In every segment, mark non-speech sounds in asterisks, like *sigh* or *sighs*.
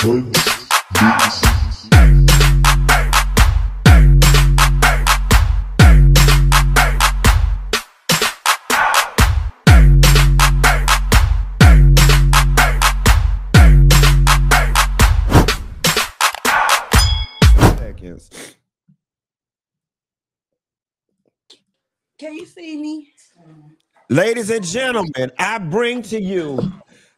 Can you see me? Ladies and gentlemen, I bring to you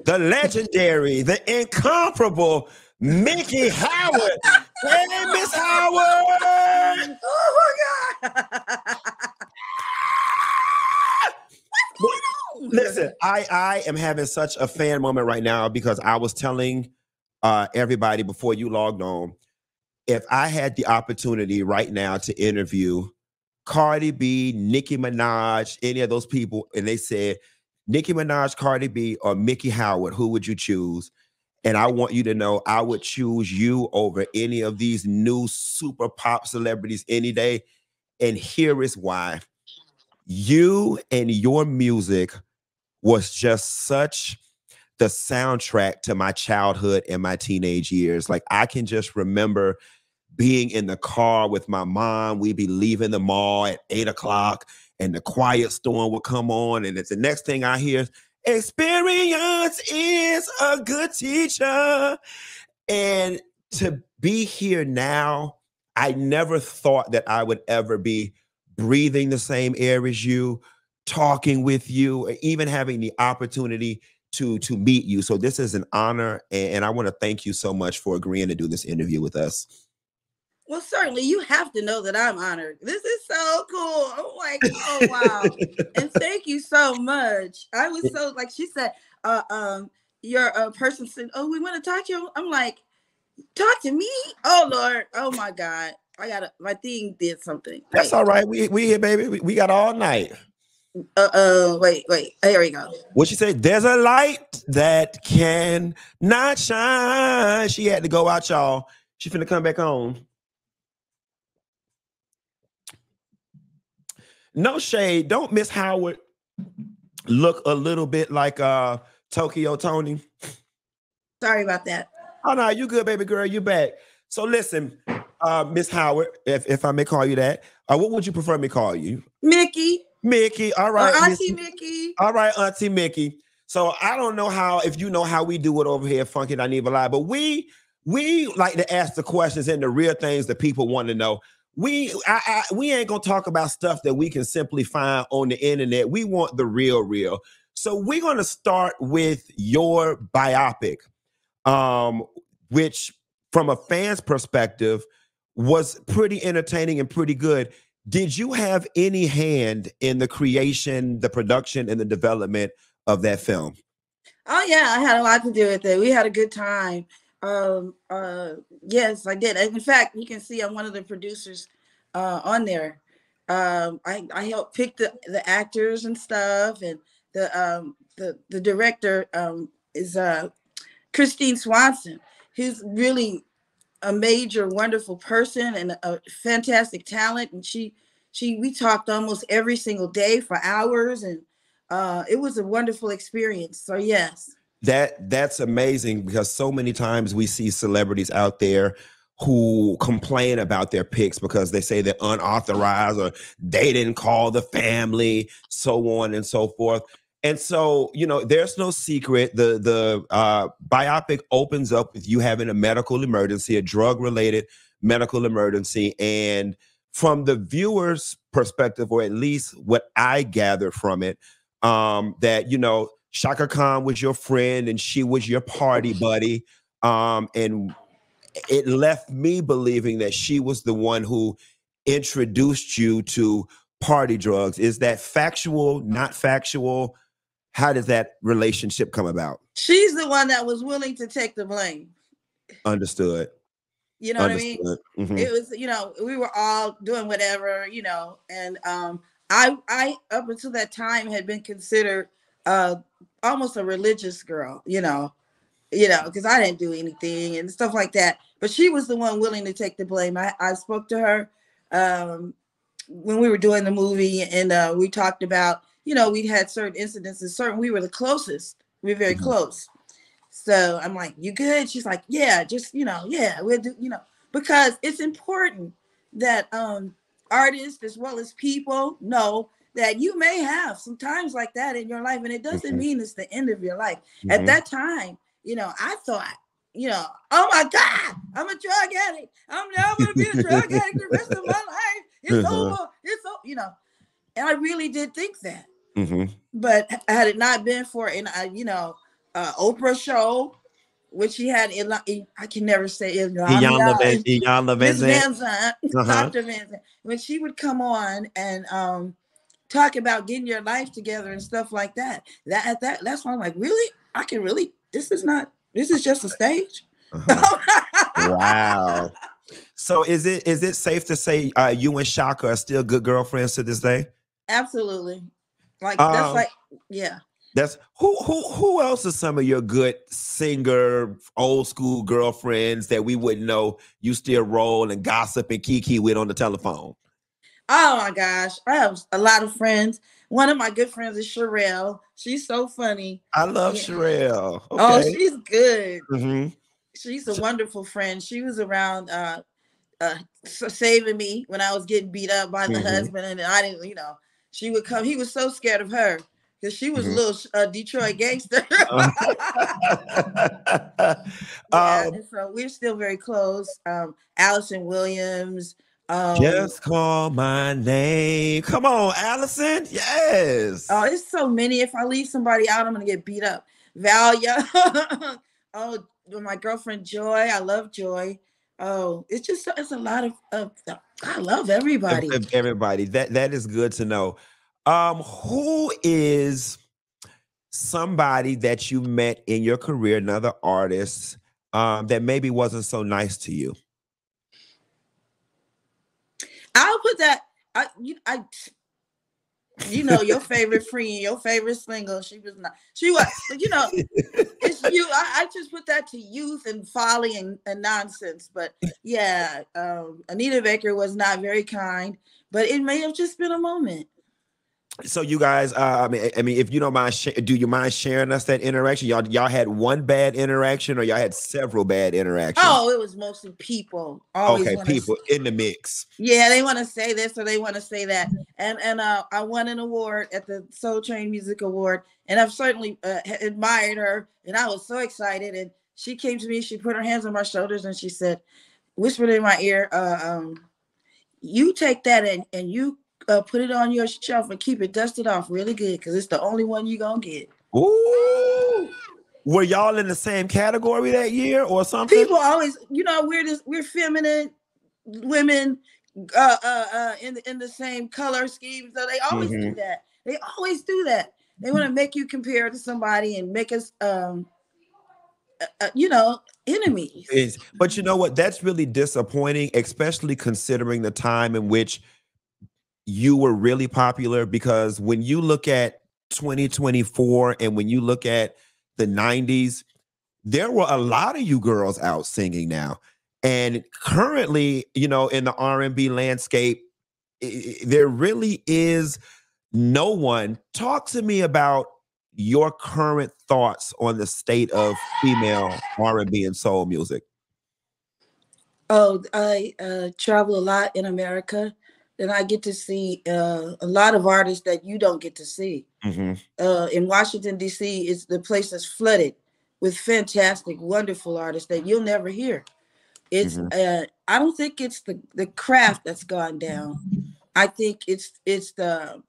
the legendary, the incomparable Miki Howard. Hey, Miss Howard. Oh my god! What's going on? Listen, I I am having such a fan moment right now because I was telling uh everybody before you logged on if I had the opportunity right now to interview Cardi B, Nicki Minaj, any of those people, and they said Nicki Minaj, Cardi B, or Miki Howard, who would you choose? And I want you to know I would choose you over any of these new super pop celebrities any day. And here is why. You and your music was just such the soundtrack to my childhood and my teenage years. Like I can just remember being in the car with my mom. We'd be leaving the mall at eight o'clock, and the quiet storm would come on. And it's the next thing I hear, experience is a good teacher. And to be here now, I never thought that I would ever be breathing the same air as you, talking with you, or even having the opportunity to to meet you. So this is an honor, and I want to thank you so much for agreeing to do this interview with us. Well, certainly you have to know that I'm honored. This is so cool. Like, oh wow. and thank you so much. I was so like she said, uh um, your uh, person said, Oh, we want to talk to you. I'm like, talk to me. Oh Lord. Oh my God. I gotta my thing did something. That's Wait. all right. We we here, baby. We, we got all night. Uh uh wait, wait. Here we go. What she said? There's a light that can not shine. She had to go out, y'all. She finna come back on. No shade. Don't Miss Howard look a little bit like uh Tokyo Toni? Sorry about that. Oh no, you good, baby girl. You back. So listen, uh, Miss Howard, if, if I may call you that, uh, what would you prefer me call you? Miki. Miki. All right. Or right. Miss- Auntie Miki. All right, Auntie Miki. So I don't know how if you know how we do it over here, Funky Dineva, but we we like to ask the questions and the real things that people want to know. We I, I, we ain't gonna talk about stuff that we can simply find on the internet. We want the real, real. So we're gonna start with your biopic, um, which from a fan's perspective was pretty entertaining and pretty good. Did you have any hand in the creation, the production, and the development of that film? Oh yeah, I had a lot to do with it. We had a good time. Um, uh, yes, I did. In fact, you can see I'm one of the producers uh, on there. Um, I, I helped pick the, the actors and stuff, and the um, the the director um, is uh, Christine Swanson, who's really a major, wonderful person and a fantastic talent. And she she we talked almost every single day for hours, and uh, it was a wonderful experience. So yes. That that's amazing because so many times we see celebrities out there who complain about their picks because they say they're unauthorized or they didn't call the family, so on and so forth. And so, you know, there's no secret. The the uh, biopic opens up with you having a medical emergency, a drug related medical emergency, and from the viewer's perspective, or at least what I gather from it, um, that you know Chaka Khan was your friend and she was your party buddy, um, and it left me believing that she was the one who introduced you to party drugs. Is that factual? Not factual? How does that relationship come about? She's the one that was willing to take the blame. Understood. You know what I mean? Understood. Mhm. It was, you know, we were all doing whatever, you know, and um I I up until that time had been considered uh almost a religious girl, you know, you know, because I didn't do anything and stuff like that. But she was the one willing to take the blame. I, I spoke to her um when we were doing the movie and uh we talked about, you know, we had certain incidences, certain we were the closest, we were very Mhm. close. So I'm like, you good? She's like, yeah, just you know, yeah, we'll do, you know, because it's important that um artists as well as people know that you may have some times like that in your life, and it doesn't mm-hmm. mean it's the end of your life. Mm-hmm. At that time, you know, I thought, you know, oh my God, I'm a drug addict. I'm never gonna be a drug *laughs* addict the rest of my life. It's uh-huh. over. It's over, you know. And I really did think that. Mm-hmm. But had it not been for an, uh, you know, uh, Oprah show, which he had, I can never say Iyanla Van Zandt, uh-huh. Dr. Van Zandt, when she would come on and um, talk about getting your life together and stuff like that. That that that's why I'm like, really, I can really. This is not. This is just a stage. Uh-huh. *laughs* wow. So is it is it safe to say uh, you and Chaka are still good girlfriends to this day? Absolutely. Like um, that's like yeah. That's who who who else are some of your good singer old school girlfriends that we wouldn't know you still roll and gossip and kiki with on the telephone? Oh my gosh, I have a lot of friends. One of my good friends is Cherrelle. She's so funny. I love yeah. Cherrelle. Oh, okay. Oh, she's good. Mm-hmm. She's a wonderful friend. She was around uh, uh, saving me when I was getting beat up by the mm-hmm. husband, and I didn't, you know, she would come. He was so scared of her because she was mm-hmm. a little uh, Detroit gangster. *laughs* *laughs* yeah, um, so we're still very close. Um, Alyson Williams, um, Just call my name. Come on, Alyson. Yes. Oh, it's so many. If I leave somebody out, I'm gonna get beat up. Valia. *laughs* oh, my girlfriend Joy. I love Joy. Oh, it's just it's a lot of, of I love everybody. Everybody. That that is good to know. Um, who is somebody that you met in your career, another artist, um, that maybe wasn't so nice to you? I'll put that. I you I you know your *laughs* favorite friend, your favorite single. She was not. She was. You know, it's *laughs* you. I, I, just put that to youth and folly and, and nonsense. But yeah, um, Anita Baker was not very kind. But it may have just been a moment. So you guys, uh, I mean, I mean, if you don't mind, do you mind sharing us that interaction? Y'all, y'all had one bad interaction, or y'all had several bad interactions? Oh, it was mostly people. Always okay, people say, in the mix. Yeah, they want to say this or they want to say that, and and uh, I won an award at the Soul Train Music Award, and I've certainly uh, admired her, and I was so excited. And she came to me, she put her hands on my shoulders, and she said, whispered in my ear, uh, um, "You take that and and you uh, put it on your shelf and keep it dusted off really good because it's the only one you're gonna get. Ooh. Were y'all in the same category that year or something? People always, you know, we're just we're feminine women uh, uh, uh, in the in the same color scheme, so they always mm-hmm. do that. They always do that. They want to make you compare to somebody and make us, um, uh, uh, you know, enemies. It's, but you know what? That's really disappointing, especially considering the time in which you were really popular because when you look at 2024 and when you look at the 90s, there were a lot of you girls out singing now. And currently, you know, in the R&B landscape, it, there really is no one. Talk to me about your current thoughts on the state of female R&B and soul music. Oh, I uh, travel a lot in America then I get to see uh, a lot of artists that you don't get to see. Mm-hmm. Uh, in Washington D.C., is the place that's flooded with fantastic, wonderful artists that you'll never hear. It's mm-hmm. uh, I don't think it's the the craft that's gone down. I think it's it's the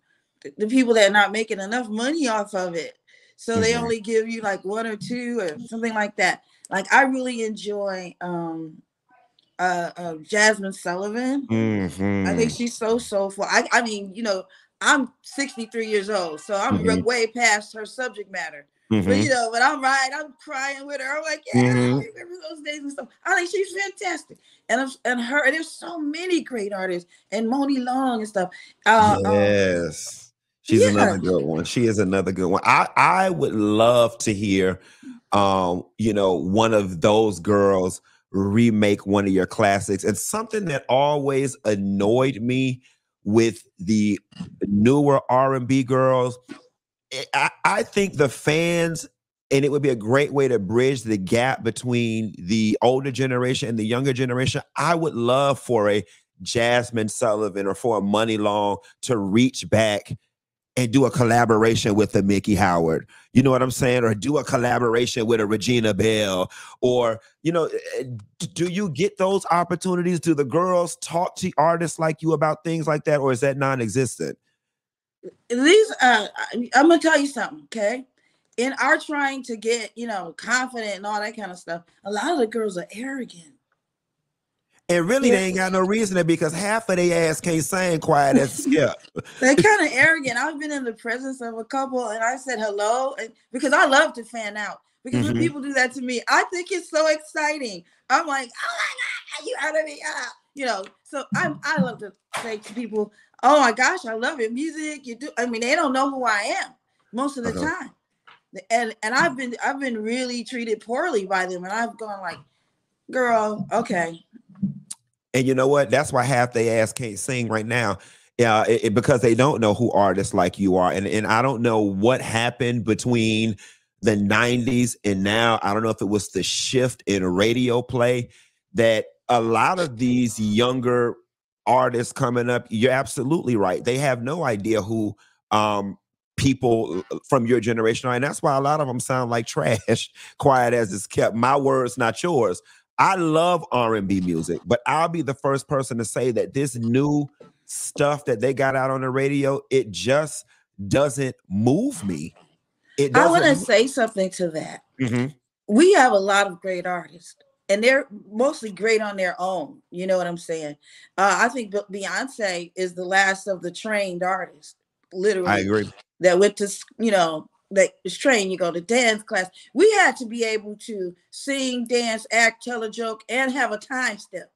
the people that are not making enough money off of it. So mm-hmm. they only give you like one or two or something like that. Like I really enjoy um uh, uh Jazmine Sullivan. Mm-hmm. I think she's so soulful. I, I mean, you know, I'm 63 years old, so I'm mm-hmm. way past her subject matter. Mm-hmm. But you know, but I'm right. I'm crying with her. I'm like, yeah, I mm-hmm. remember those days and stuff. I think she's fantastic, and I'm, and her. And there's so many great artists, and Muni Long and stuff. Uh, um, yes, um, she's yeah. another good one. She is another good one. I I would love to hear, um, you know, one of those girls remake one of your classics. And something that always annoyed me with the newer R&B girls, eh, I, I think the fans and it would be a great way to bridge the gap between the older generation and the younger generation. I would love for a Jazmine Sullivan or for a Muni Long to reach back and do a collaboration with a Miki Howard. You know what I'm saying? Or do a collaboration with a Regina Belle. Or, you know, eh, do you get those opportunities? Do the girls talk to artists like you about things like that? Or is that non existent? These, uh, I'm going to tell you something, okay? in our trying to get, you know, confident and all that kind of stuff, a lot of the girls are arrogant. And really, yeah. they ain't got no reason to because half of their ass can't sing quiet as *laughs* Skip. They're kind of arrogant. I've been in the presence of a couple and I said hello and, because I love to fan out. Because mm-hmm. when people do that to me, I think it's so exciting. I'm like, oh my God, you out of me. Ah. You know, so I I love to say to people, oh my gosh, I love your music. You do. I mean, they don't know who I am most of the uh-huh. time and and I've been I've been really treated poorly by them, and I've gone like, girl, okay. And you know what? That's why half they ass can't sing right now. Yeah, it, it, because they don't know who artists like you are, and and I don't know what happened between the '90s and now. I don't know if it was the shift in radio play that a lot of these younger artists coming up. You're absolutely right. They have no idea who um people uh, from your generation are. And that's why a lot of them sound like trash, *laughs* quiet as it's kept. My words, not yours. I love R&B music, but I'll be the first person to say that this new stuff that they got out on the radio, it just doesn't move me. It I want to say something to that. Mm-hmm. We have a lot of great artists, and they're mostly great on their own. You know what I'm saying? Uh, I think Beyonce is the last of the trained artists. Literally, I agree that went to you know that was trained you go to dance class. We had to be able to sing dance act tell a joke and have a time step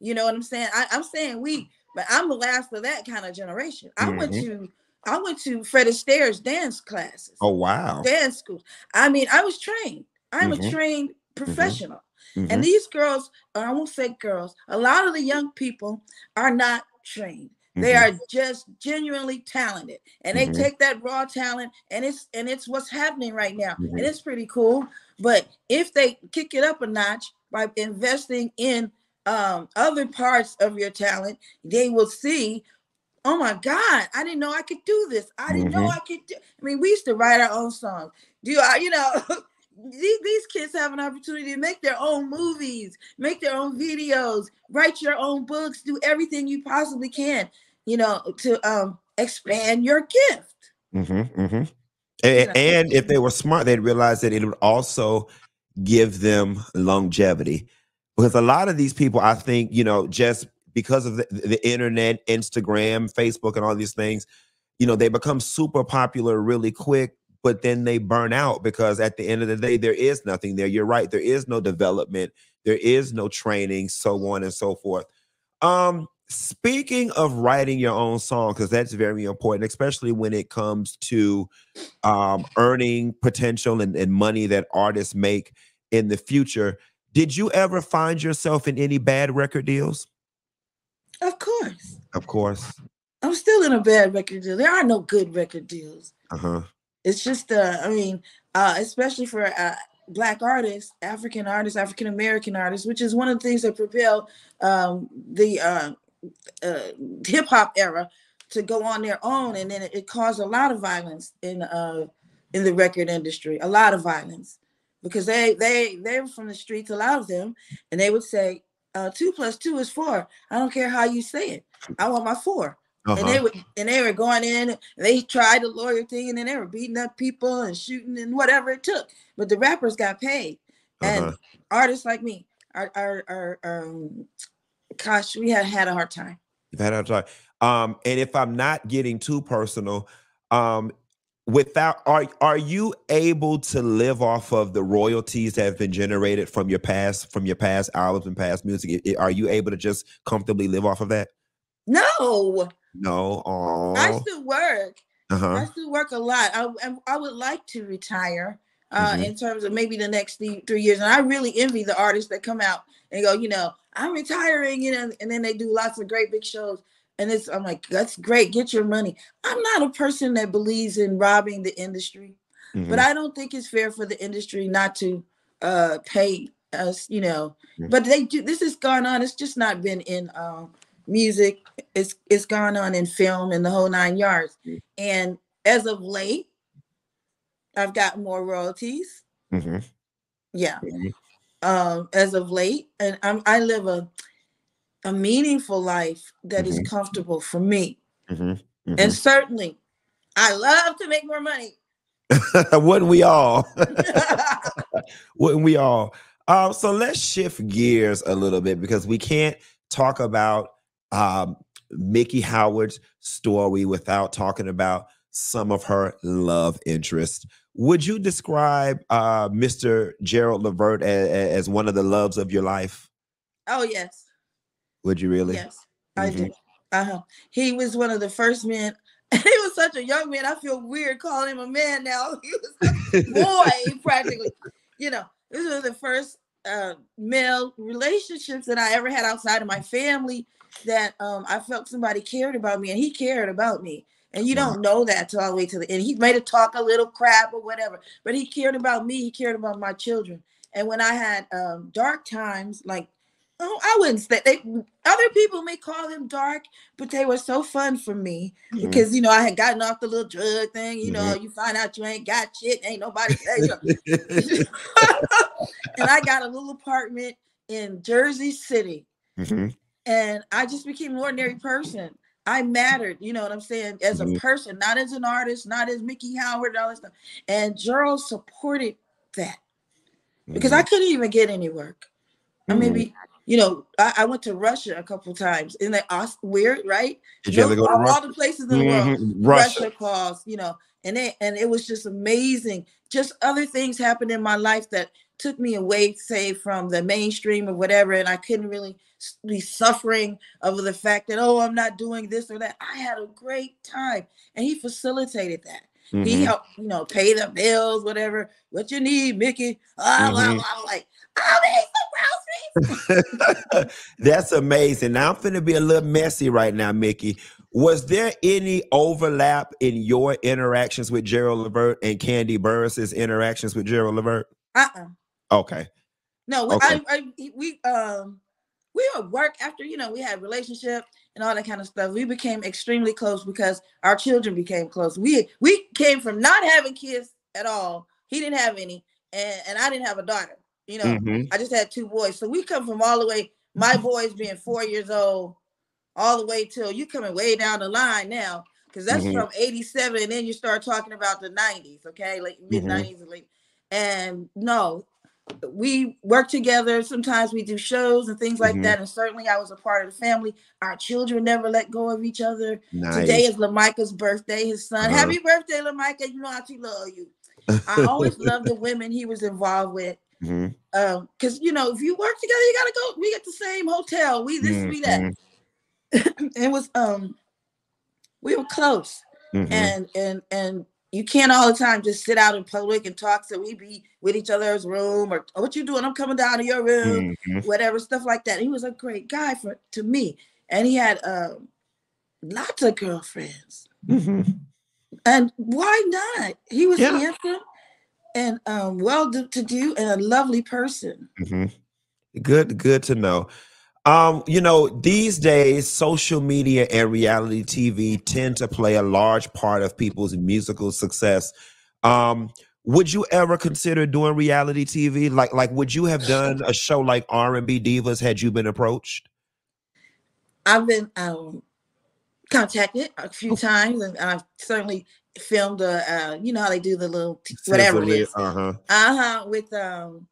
you know what i'm saying? I, am saying we but i'm the last of that kind of generation. I mm-hmm. went to i went to fred astaire's dance classes oh wow. dance school i mean i was trained. I'm mm-hmm. a trained mm-hmm. professional. Mm-hmm. and these girls i won't say girls a lot of the young people are not trained they mm-hmm. are just genuinely talented, and they mm-hmm. take that raw talent, and it's and it's what's happening right now, mm-hmm. and it's pretty cool. But if they kick it up a notch by investing in um, other parts of your talent, they will see. Oh my God! I didn't know I could do this. I didn't know mm-hmm. I could. Do. I mean, we used to write our own songs. Do I? You know. *laughs* these, these kids have an opportunity to make their own movies, make their own videos, write your own books, do everything you possibly can you know, to um, expand your gift. Mm-hmm, mm-hmm. And, and if they were smart, they'd realize that it would also give them longevity. Because a lot of these people, I think, you know, just because of the, the internet, Instagram, Facebook, and all these things, you know, they become super popular really quick, but then they burn out because at the end of the day, there is nothing there. You're right. There is no development, there is no training, so on and so forth. Um, Speaking of writing your own song, because that's very important, especially when it comes to um, earning potential and, and money that artists make in the future. Did you ever find yourself in any bad record deals? Of course. Of course. I'm still in a bad record deal. There are no good record deals. Uh-huh. It's just uh I mean, uh especially for uh black artists, African artists, African American artists, which is one of the things that propel um the uh uh, hip hop era to go on their own, and then it, it caused a lot of violence in uh, in the record industry, a lot of violence, because they they they were from the streets, a lot of them, and they would say uh, two plus two is four. I don't care how you say it. I want my 4 uh-huh. And they would and they were going in, they tried the lawyer thing, and then they were beating up people and shooting and whatever it took. But the rappers got paid. And uh-huh. artists like me are are, are um, gosh, we had had a hard time. You've had a hard time. Um, and if I'm not getting too personal, um, without are are you able to live off of the royalties that have been generated from your past from your past albums and past music? Are you able to just comfortably live off of that? No. No. Aww. I still work. Uh-huh. I still work a lot. I, I would like to retire uh, mm-hmm. in terms of maybe the next three, three years. And I really envy the artists that come out and go, you know, I'm retiring, you know, and then they do lots of great big shows. And it's I'm like, that's great, get your money. I'm not a person that believes in robbing the industry. Mm-hmm. But I don't think it's fair for the industry not to uh pay us, you know. Mm-hmm. But they do this has gone on. It's just not been in um music. It's it's gone on in film and the whole nine yards. Mm-hmm. And as of late, I've got more royalties. Mm-hmm. Yeah. Mm-hmm. Um, as of late, and I'm I live a a meaningful life that is comfortable for me. And certainly, I love to make more money. *laughs* Wouldn't we all? *laughs* Wouldn't we all? Um, so let's shift gears a little bit because we can't talk about um, Miki Howard's story without talking about some of her love interest. Would you describe uh, Mr. Gerald Levert as, as, one of the loves of your life? Oh yes. Would you really? Yes, mm-hmm. I do. Uh-huh. He was one of the first men *laughs* he was such a young man. I feel weird calling him a man now. *laughs* He was a boy, practically. You know, this was the first uh, male relationships that I ever had outside of my family that um, I felt somebody cared about me and he cared about me. And you don't know that till all the way to the end. He made it talk a little crap or whatever, but he cared about me. He cared about my children. And when I had um, dark times, like Oh, I wouldn't say they. Other people may call them dark, but they were so fun for me mm-hmm. because you know I had gotten off the little drug thing. You know, mm-hmm. you find out you ain't got shit, ain't nobody. *laughs* And I got a little apartment in Jersey City, mm-hmm. and I just became an ordinary person. I mattered, you know what I'm saying, as a mm-hmm. person, not as an artist, not as Miki Howard, all that stuff. And Gerald supported that because I mm-hmm. couldn't even get any work. I mean, mm-hmm you know, I, I, went to Russia a couple times. Isn't that weird, right? Did you, ever go to all, Russia? all the places in the mm-hmm. world, Russia. Russia calls, you know, and it and it was just amazing. Just other things happened in my life that took me away, say, from the mainstream or whatever, and I couldn't really be suffering over the fact that oh, I'm not doing this or that. I had a great time, and he facilitated that. Mm-hmm. He helped, you know, pay the bills, whatever. What you need, Miki? Oh, mm-hmm. I'm like, oh, *laughs* That's amazing. Now I'm finna be a little messy right now, Miki. Was there any overlap in your interactions with Gerald Levert and Kandi Burruss's interactions with Gerald Levert? Uh-uh. Okay. No, okay. I, I, we um we would work after you know we had relationship and all that kind of stuff. We became extremely close because our children became close. We we came from not having kids at all. He didn't have any, and, and I didn't have a daughter. You know, mm-hmm. I just had two boys. So we come from all the way, my boys being four years old, all the way till you coming way down the line now. Because that's mm-hmm. from 87, and then you start talking about the 90s, okay? Like mid 90s mm-hmm. and late. And no, we work together. Sometimes we do shows and things like mm-hmm. that. And certainly I was a part of the family. Our children never let go of each other. Nice. Today is LeMicah's birthday, his son. Uh-huh. Happy birthday, Lamika. You know how she love you. I always *laughs* love the women he was involved with. Mm-hmm. Um, because you know, if you work together, you gotta go. We get the same hotel. We this, mm-hmm. we that. Mm-hmm. *clears throat* it was um, we were close, mm-hmm. and and and you can't all the time just sit out in public and talk. So we be with each other's room or oh, what you doing? I'm coming down to your room, mm-hmm. whatever stuff like that. He was a great guy for to me, and he had um, lots of girlfriends. Mm-hmm. And why not? He was yeah. handsome and um, well to do and a lovely person. Mm-hmm. Good, good to know. Um, you know, these days, social media and reality TV tend to play a large part of people's musical success. Um, would you ever consider doing reality TV? Like, like, would you have done a show like R and B Divas had you been approached? I've been um, contacted a few times, and I've certainly filmed a, uh, you know how they do the little whatever it is, uh huh, uh huh, with um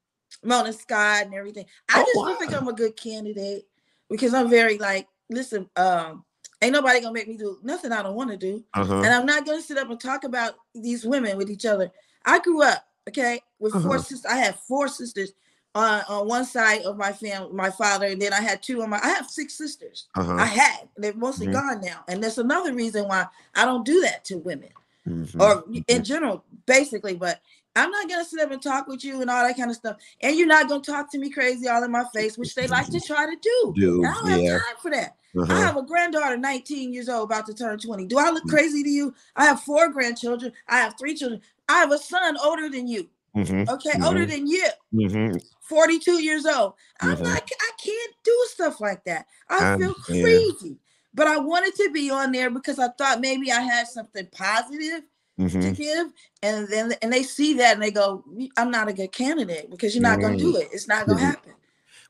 Mona Scott and everything. I oh, just wow. think I'm a good candidate because I'm very like, listen, um, ain't nobody gonna make me do nothing I don't want to do, uh-huh. and I'm not gonna sit up and talk about these women with each other. I grew up, okay, with uh-huh. four sisters. I had four sisters on, on one side of my family, my father, and then I had two on my. I have six sisters. Uh-huh. I had. They're mostly mm-hmm. gone now, and that's another reason why I don't do that to women mm-hmm. or in mm-hmm. general, basically. But I'm not gonna sit up and talk with you and all that kind of stuff. And you're not gonna talk to me crazy all in my face, which they like to try to do. do I don't yeah. have time for that. Uh-huh. I have a granddaughter, 19 years old, about to turn 20. Do I look mm. crazy to you? I have four grandchildren. I have three children. I have a son older than you. Mm-hmm. Okay, mm-hmm. older than you. Mm-hmm. 42 years old. I'm not, mm-hmm. I can't do stuff like that. I um, feel crazy. Yeah. But I wanted to be on there because I thought maybe I had something positive mm-hmm. to give. And then and they see that and they go, I'm not a good candidate because you're not gonna do mm-hmm. it. It's not gonna happen.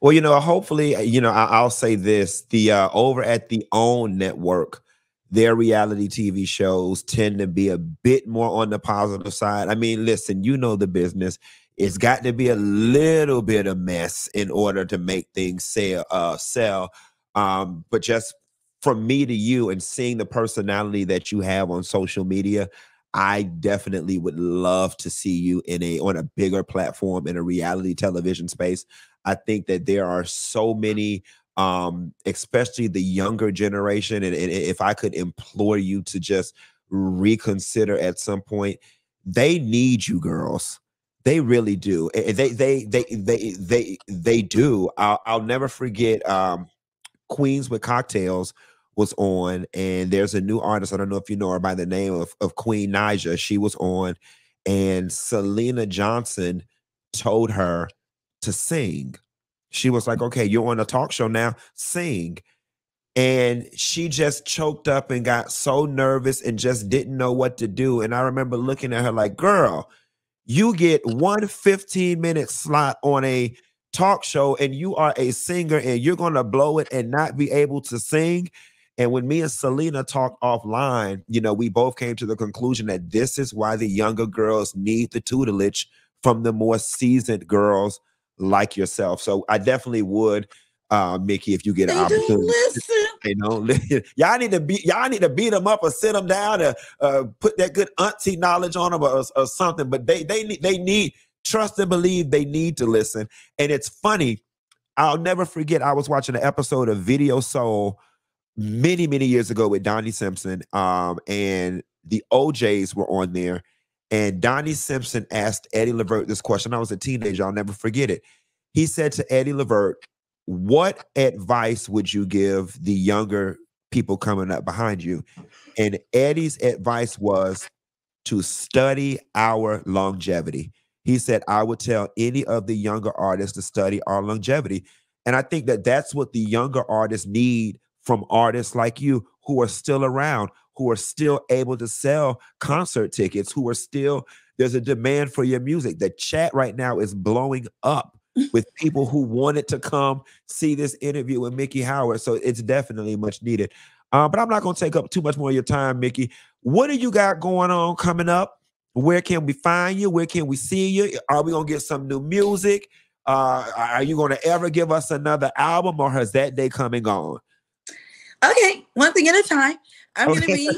Well, you know, hopefully, uh, you know, I, will say this: the uh, over at the OWN network, their reality TV shows tend to be a bit more on the positive side. I mean, listen, you know the business. It's got to be a little bit of mess in order to make things sell. Uh, sell. Um, but just from me to you and seeing the personality that you have on social media, I definitely would love to see you in a on a bigger platform in a reality television space. I think that there are so many um especially the younger generation and, and if I could implore you to just reconsider at some point they need you girls. They really do. They they they they they they do. I'll, I'll never forget um queens with cocktails was on, and there's a new artist. I don't know if you know her by the name of, of Queen Naija. She was on, and Syleena Johnson told her to sing. She was like, okay, you're on a talk show now, sing. And she just choked up and got so nervous and just didn't know what to do. And I remember looking at her like, girl, you get one 15 minute slot on a talk show and you are a singer and you're going to blow it and not be able to sing. And when me and Syleena talked offline, you know, we both came to the conclusion that this is why the younger girls need the tutelage from the more seasoned girls like yourself. So I definitely would, uh, Miki, if you get an they opportunity. listen. They don't listen. *laughs* Y'all need to beat y'all need to beat them up or sit them down or uh, put that good auntie knowledge on them or, or something. But they they need they need trust and believe they need to listen. And it's funny. I'll never forget. I was watching an episode of Video Soul many many years ago with Donnie Simpson, um, and the O'Jays were on there, and Donnie Simpson asked Eddie Levert this question. I was a teenager. I'll never forget it. He said to Eddie Levert, "What advice would you give the younger people coming up behind you?" And Eddie's advice was to study our longevity. He said, I would tell any of the younger artists to study our longevity. And I think that that's what the younger artists need from artists like you who are still around, who are still able to sell concert tickets, who are still, there's a demand for your music. The chat right now is blowing up *laughs* with people who wanted to come see this interview with Miki Howard. So it's definitely much needed. Uh, but I'm not going to take up too much more of your time, Miki. What do you got going on coming up? Where can we find you? Where can we see you? Are we going to get some new music? Uh, are you going to ever give us another album or has that day coming on? Okay, one thing at a time. I'm going to be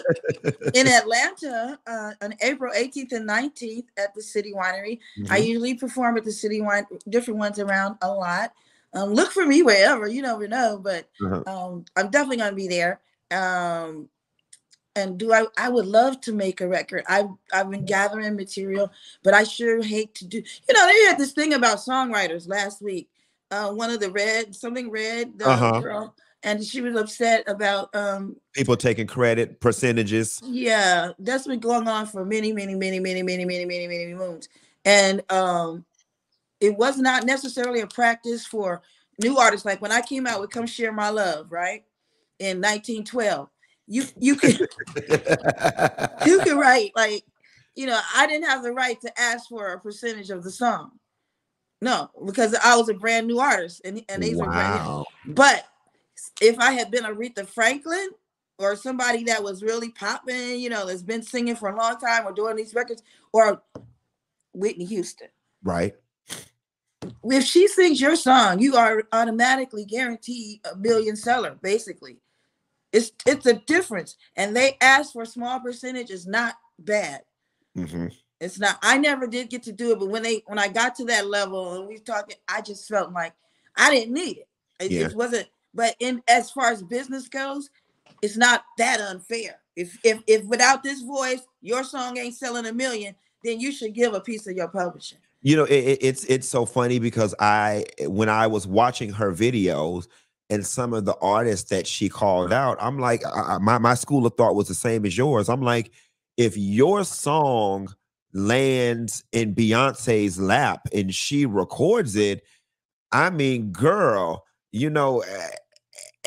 *laughs* in Atlanta uh, on April 18th and 19th at the City Winery. Mm-hmm. I usually perform at the City Wine, different ones around a lot. Um, look for me wherever, you never know, but uh-huh. um, I'm definitely going to be there. Um, and do I? I would love to make a record. I've I've been gathering material, but I sure hate to do. You know, they had this thing about songwriters last week. Uh, one of the red, something red, the uh-huh. girl and she was upset about um people taking credit percentages. Yeah, that's been going on for many, many, many, many, many, many, many, many moons. And um it was not necessarily a practice for new artists. Like when I came out with Come Share My Love, right? In 1912. You you could *laughs* you could write like, you know, I didn't have the right to ask for a percentage of the song. No, because I was a brand new artist and, and these wow. were brand new. But if I had been Aretha Franklin or somebody that was really popping, you know, that's been singing for a long time or doing these records, or Whitney Houston. Right. If she sings your song, you are automatically guaranteed a million seller, basically. It's it's a difference. And they ask for a small percentage is not bad. Mm-hmm. It's not. I never did get to do it, but when they when I got to that level and we talking, I just felt like I didn't need it. It, yeah. it wasn't but in as far as business goes, it's not that unfair. If if if without this voice, your song ain't selling a million, then you should give a piece of your publishing. You know, it, it's it's so funny because I when I was watching her videos, and some of the artists that she called out, I'm like, I, my my school of thought was the same as yours. I'm like, if your song lands in Beyonce's lap and she records it, I mean, girl, you know, eh,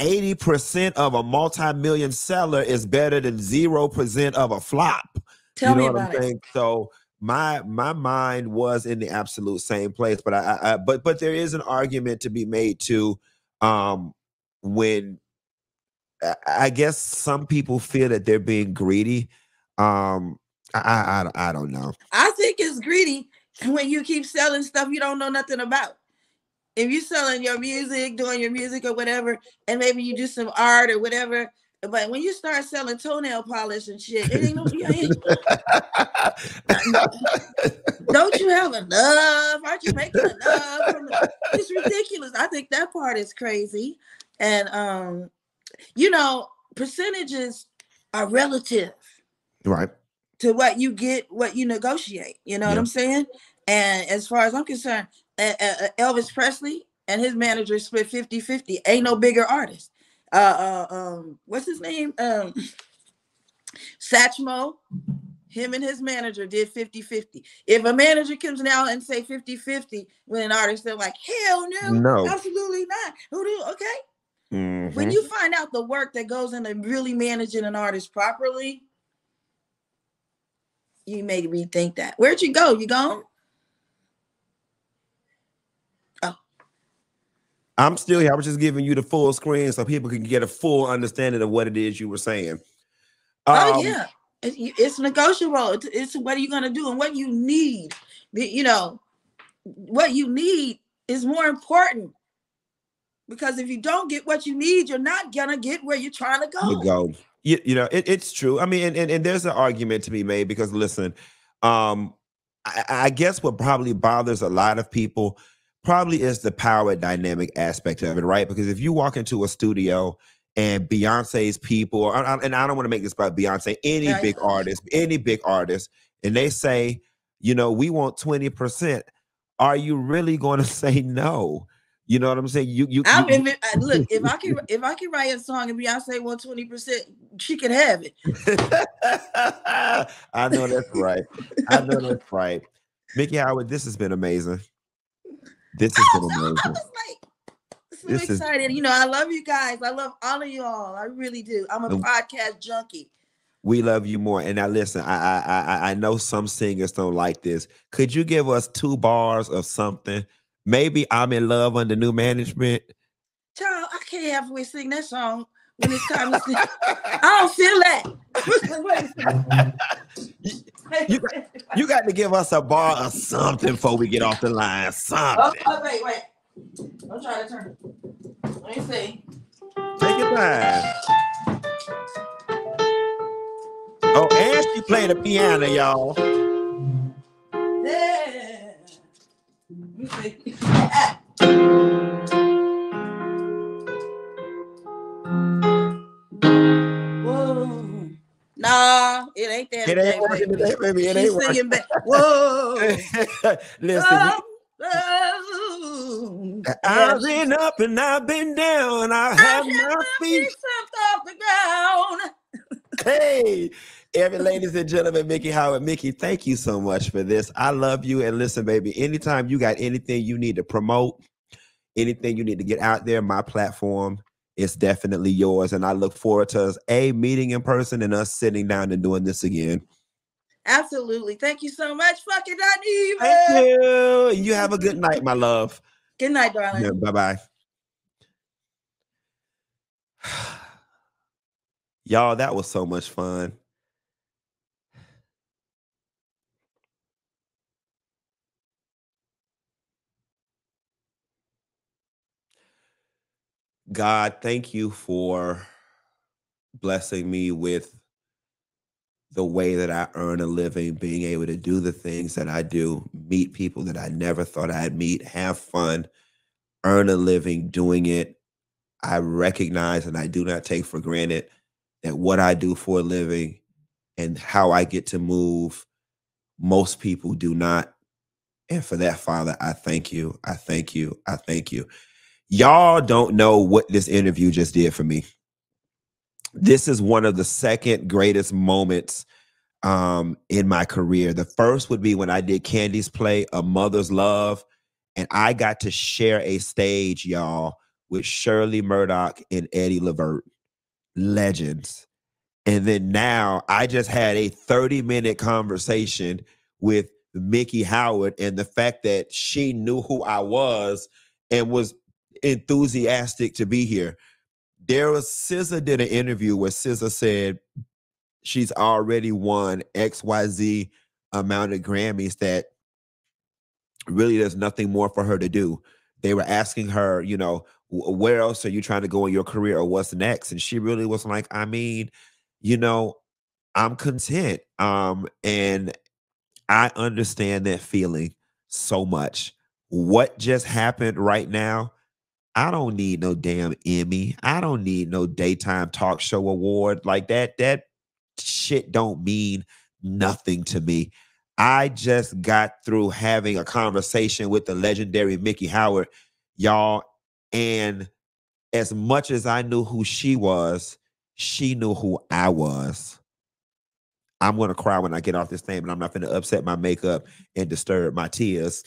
80% of a multi-million seller is better than 0% of a flop. Tell you know me what I'm about it. saying? So my my mind was in the absolute same place, but I, I but but there is an argument to be made too um when I- guess some people feel that they're being greedy. Um I I, I, I don't know. I think it's greedy when you keep selling stuff you don't know nothing about. If you're selling your music, doing your music or whatever, and maybe you do some art or whatever, but when you start selling toenail polish and shit, it ain't no, ain't- *laughs* don't you have enough? Aren't you making enough? It's ridiculous. I think that part is crazy. And um, you know, percentages are relative right. to what you get, what you negotiate. You know what I'm saying? And as far as I'm concerned, Elvis Presley and his manager split 50 50. Ain't no bigger artist. Uh, uh, um, what's his name? Um, Satchmo, him and his manager did 50 50. If a manager comes now and say 50 50 when an artist, they're like, hell no, No. absolutely not. Who do, okay? Mhm. When you find out the work that goes into really managing an artist properly, you may rethink that. Where'd you go? You gone? I'm still here. I was just giving you the full screen so people can get a full understanding of what it is you were saying. oh Um, yeah, it's, it's negotiable. It's, it's what are you going to do and what you need. You know, what you need is more important because if you don't get what you need, you're not gonna get where you're trying to go. go. You, you know, it, it's true. I mean, and, and, and there's an argument to be made because listen, um, I, I guess what probably bothers a lot of people probably is the power dynamic aspect of it, right? Because if you walk into a studio and Beyonce's people, I- I- and I don't want to make this about Beyonce, any Right. big artist, any big artist, and they say, you know, we want 20%, are you really going *laughs* to say no? You know what I'm saying? You, you, I'm you- if look if I can if I can write a song and Beyonce want twenty percent, she can have it. *laughs* I know that's right. I know that's right. Miki Howard, this has been amazing. This has been *laughs* I was like, so This is- excited. You know, I love you guys. I love all of y'all. I really do. I'm a Um, podcast junkie. We love you more. And now listen, I I I I know some singers don't like this. Could you give us two bars of something? Maybe I'm in love under new management. Child, I can't halfway sing that song when it's time to sing. I don't feel that. *laughs* You- You got to give us a bar or something before we get off the line. oh, Something. oh, wait, wait. I'm trying to turn. Let me see. Take your time. Oh, and she played the piano, y'all. Yeah. Let me see. *laughs* ain't that. It ain't working today, baby. It ain't working. back. Whoa. *laughs* Listen, Oh, oh. I've been up and I've been down. I I have my feet off the ground. Hey, every *laughs* ladies and gentlemen, Miki Howard. Miki, thank you so much for this. I love you. And listen, baby, anytime you got anything you need to promote, anything you need to get out there, my platform is definitely yours. And I look forward to us a meeting in person and us sitting down and doing this again. Absolutely. Thank you so much. Funky Dineva. Thank you. You have a good night, my love. Good night, darling. bye bye. *sighs* Y'all, that was so much fun. God, thank you for blessing me with the way that I earn a living, being able to do the things that I do, meet people that I never thought I'd meet, have fun, earn a living doing it. I recognize and I do not take for granted that what I do for a living and how I get to move, most people do not. And for that, Father, I thank you. I thank you. I thank you. Y'all don't know what this interview just did for me. This is one of the second greatest moments um, in my career. The first would be when I did Kandi's play, A Mother's Love, and I got to share a stage, y'all, with Shirley Murdock and Eddie Levert, legends. And then now I just had a 30 minute conversation with Miki Howard and the fact that she knew who I was and was enthusiastic to be here. There was SZA did an interview where SZA said she's already won XYZ amount of Grammys that really there's nothing more for her to do. They were asking her, you know, where else are you trying to go in your career or what's next? And she really was like, I mean, you know, I'm content. Um, and I understand that feeling so much. What just happened right now? I don't need no damn Emmy. I don't need no daytime talk show award like that. That shit don't mean nothing to me. I just got through having a conversation with the legendary Miki Howard, y'all, and as much as I knew who she was, she knew who I was. I'm gonna cry when I get off this thing, but I'm not gonna upset my makeup and disturb my tears.